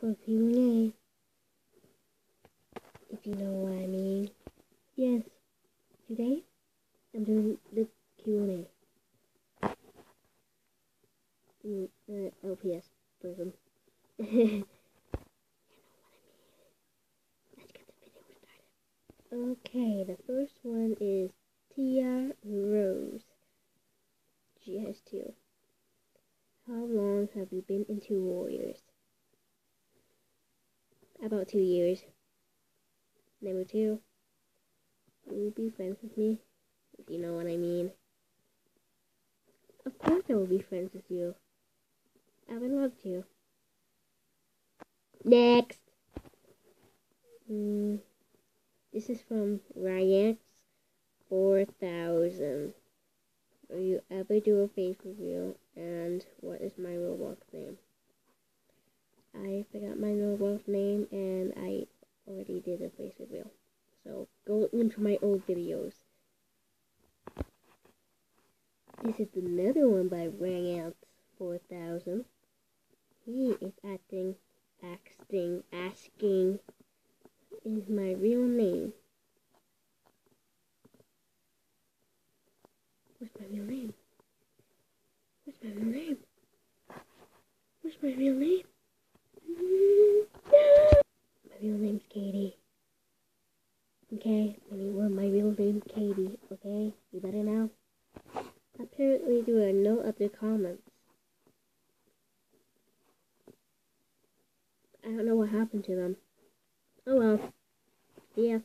have a Q&A. If you know what I mean. Yes. Today, I'm doing the Q&A. Mm, uh, LPS person. you know what I mean. Let's get the video started. Okay, the first one is Tia Rose. She has two. How long have you been into Warriors? About two years. Number two. Will you be friends with me? If you know what I mean. Of course I will be friends with you. I would love to. Next. Mm, this is from Ryanx 4000. Will you ever do a face reveal? And what is my Roblox name? I forgot my Roblox name and I already did a face reveal. Go into my old videos. This is another one by Ryanx 4000. He is acting, acting, asking, is my real name. What's my real name? What's my real name? What's my real name? my real name's Katie. Okay, anyone, my real name's Katie, okay? You better know. Apparently there are no other comments. I don't know what happened to them. Oh well. Ya.